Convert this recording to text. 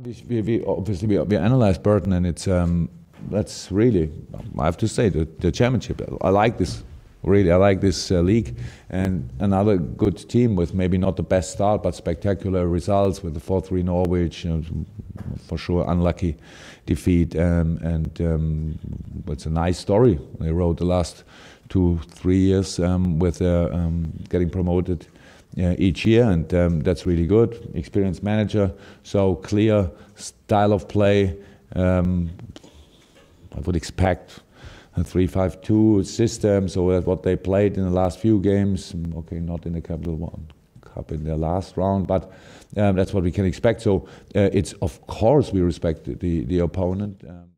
We, we obviously we, we analyze Burton, and it's um, that's really I have to say the, the championship. I like this really. I like this uh, league, and another good team with maybe not the best start, but spectacular results with the 4-3 Norwich. You know, for sure, unlucky defeat, um, and um, it's a nice story. They wrote the last two, three years um, with uh, um, getting promoted each year, and um, that's really good. Experienced manager, so clear style of play. Um, I would expect a three-five-two system, so what they played in the last few games. Okay, not in the Capital One Cup in the last round, but um, that's what we can expect. So uh, it's of course we respect the the opponent. Um,